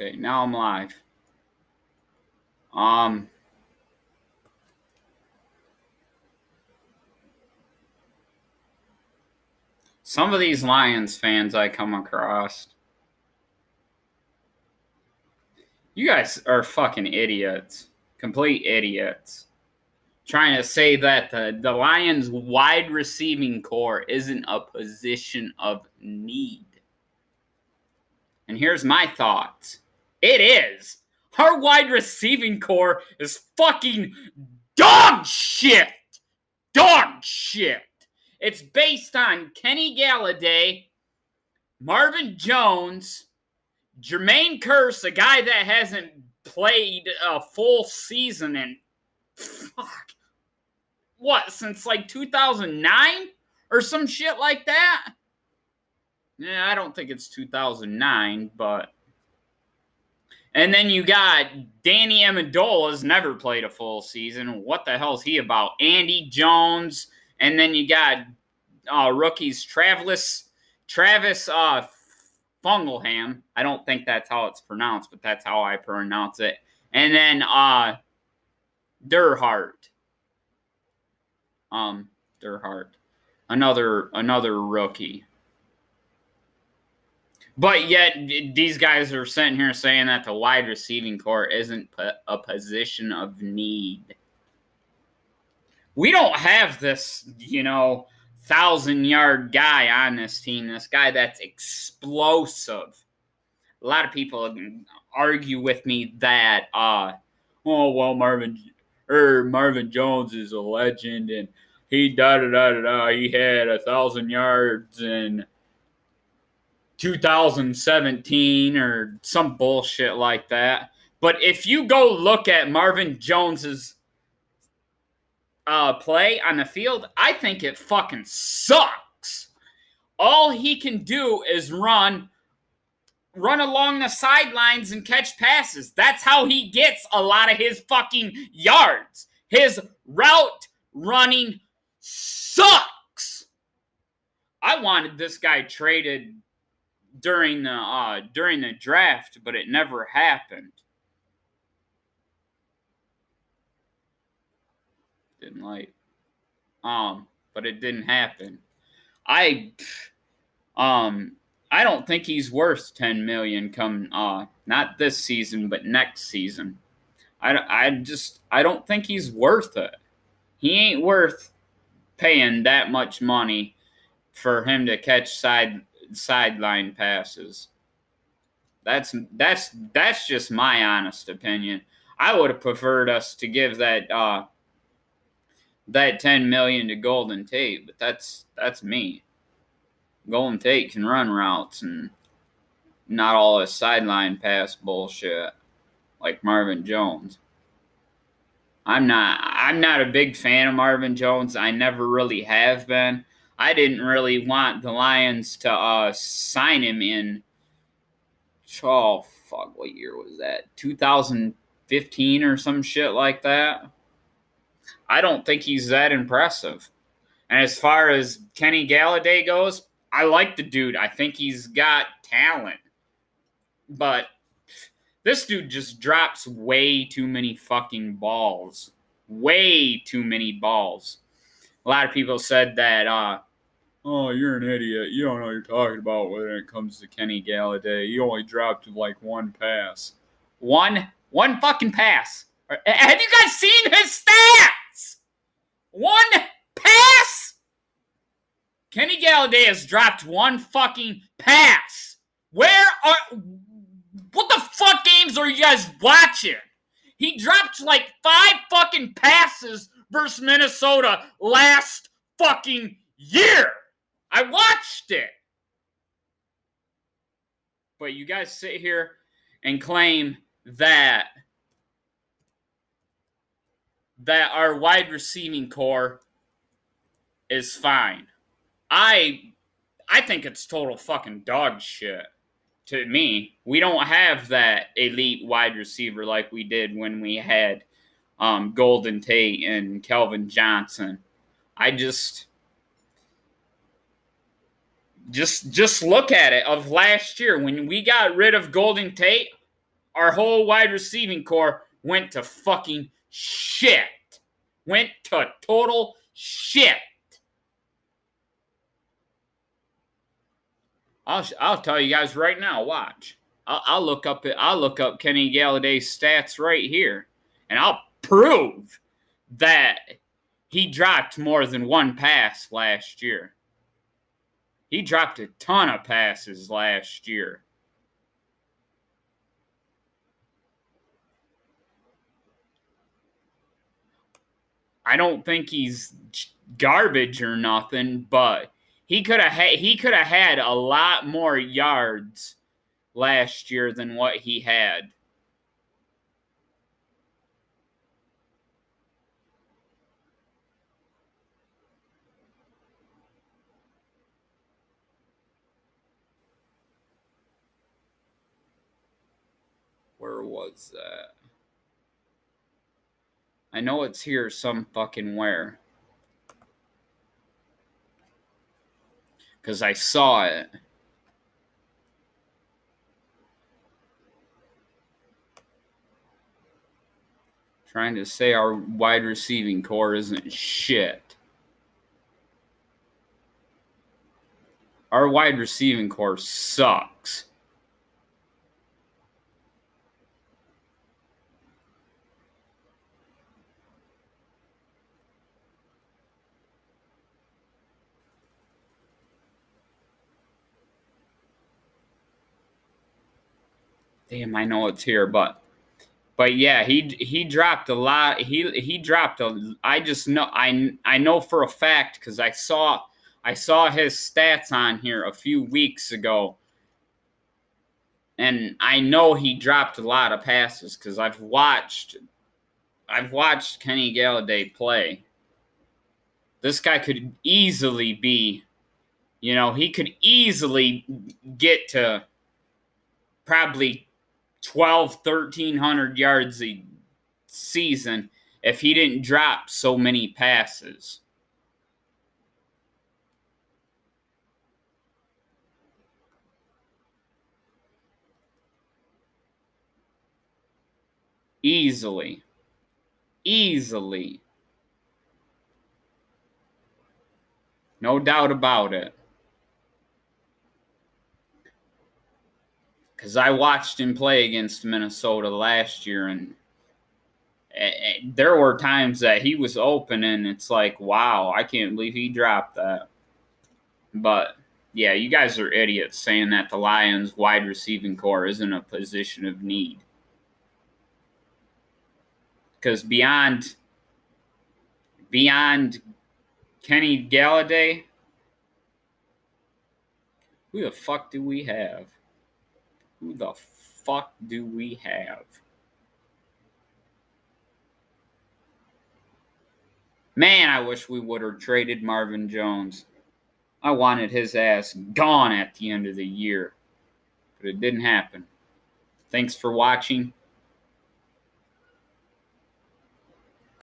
Okay, now I'm live. Um Some of these Lions fans I come across You guys are fucking idiots. Complete idiots. Trying to say that the, the Lions wide receiving corps isn't a position of need. And here's my thoughts. It is. Our wide receiving corps is fucking dog shit. Dog shit. It's based on Kenny Golladay, Marvin Jones, Jermaine Kearse, a guy that hasn't played a full season in fuck what since like 2009 or some shit like that. Yeah, I don't think it's 2009, but and then you got Danny Amendola has never played a full season. What the hell's he about? Andy Jones, and then you got uh, rookies Travis Travis uh, Fungelham. I don't think that's how it's pronounced, but that's how I pronounce it. And then uh Durhart. Um, Durhart. Another another rookie. But yet these guys are sitting here saying that the wide receiving corps isn't a position of need. We don't have this, you know, thousand yard guy on this team, this guy that's explosive. A lot of people argue with me that, uh, oh well, Marvin or er, Marvin Jones is a legend, and he da da da da da. He had a thousand yards in 2017 or some bullshit like that. But if you go look at Marvin Jones's uh, play on the field, I think it fucking sucks. All he can do is run run along the sidelines and catch passes. That's how he gets a lot of his fucking yards. His route running sucks. I wanted this guy traded during the uh during the draft, but it never happened. didn't like. Um, but it didn't happen. I um I don't think he's worth 10 million come uh not this season but next season. I I just I don't think he's worth it. He ain't worth paying that much money for him to catch side sideline passes. That's that's that's just my honest opinion. I would have preferred us to give that uh that 10 million to Golden Tate, but that's that's me. Golden Tate can run routes and not all his sideline pass bullshit like Marvin Jones. I'm not I'm not a big fan of Marvin Jones. I never really have been. I didn't really want the Lions to uh, sign him in oh fuck what year was that? 2015 or some shit like that. I don't think he's that impressive. And as far as Kenny Golladay goes, I like the dude. I think he's got talent. But this dude just drops way too many fucking balls. Way too many balls. A lot of people said that, uh, oh, you're an idiot. You don't know what you're talking about when it comes to Kenny Golladay. He only dropped like one pass. One? One fucking pass. Have you guys seen his stats? One pass? Kenny Golladay has dropped one fucking pass. Where are. What the fuck games are you guys watching? He dropped like five fucking passes versus Minnesota last fucking year. I watched it. But you guys sit here and claim that that our wide receiving corps is fine. I I think it's total fucking dog shit to me. We don't have that elite wide receiver like we did when we had um, Golden Tate and Calvin Johnson. I just just just look at it of last year when we got rid of Golden Tate. our whole wide receiving corps went to fucking shit. Went to total shit. I'll I'll tell you guys right now. Watch. I'll, I'll look up I'll look up Kenny Golladay's stats right here, and I'll prove that he dropped more than one pass last year. He dropped a ton of passes last year. I don't think he's garbage or nothing, but he could have ha- he could have had a lot more yards last year than what he had. Was that? I know it's here some fucking where. Because I saw it. Trying to say our wide receiving corps isn't shit. Our wide receiving corps sucks. Damn, I know it's here, but but yeah, he he dropped a lot. He he dropped a. I just know I I know for a fact because I saw I saw his stats on here a few weeks ago, and I know he dropped a lot of passes because I've watched I've watched Kenny Golladay play. This guy could easily be, you know, he could easily get to probably 12, 1300 yards a season if he didn't drop so many passes. Easily. Easily. No doubt about it. Because I watched him play against Minnesota last year, and eh, eh, there were times that he was open, and it's like, wow, I can't believe he dropped that. But yeah, you guys are idiots saying that the Lions' wide receiving corps isn't a position of need. Because beyond beyond Kenny Golladay, who the fuck do we have? Who the fuck do we have? Man, I wish we would have traded Marvin Jones. I wanted his ass gone at the end of the year, but it didn't happen. Thanks for watching.